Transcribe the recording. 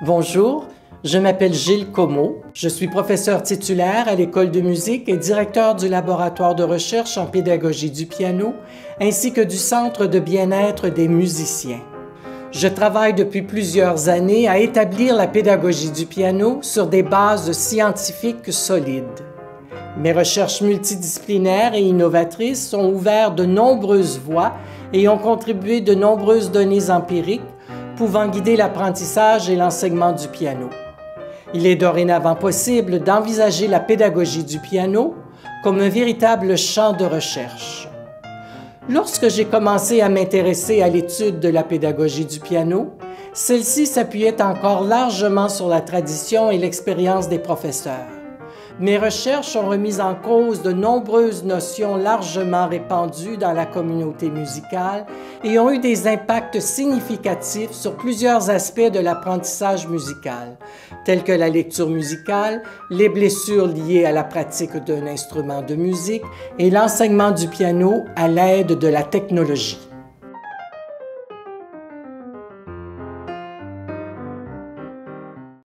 Bonjour, je m'appelle Gilles Comeau. Je suis professeur titulaire à l'École de musique et directeur du laboratoire de recherche en pédagogie du piano ainsi que du Centre de bien-être des musiciens. Je travaille depuis plusieurs années à établir la pédagogie du piano sur des bases scientifiques solides. Mes recherches multidisciplinaires et innovatrices ont ouvert de nombreuses voies et ont contribué de nombreuses données empiriques pouvant guider l'apprentissage et l'enseignement du piano. Il est dorénavant possible d'envisager la pédagogie du piano comme un véritable champ de recherche. Lorsque j'ai commencé à m'intéresser à l'étude de la pédagogie du piano, celle-ci s'appuyait encore largement sur la tradition et l'expérience des professeurs. Mes recherches ont remis en cause de nombreuses notions largement répandues dans la communauté musicale et ont eu des impacts significatifs sur plusieurs aspects de l'apprentissage musical, tels que la lecture musicale, les blessures liées à la pratique d'un instrument de musique et l'enseignement du piano à l'aide de la technologie.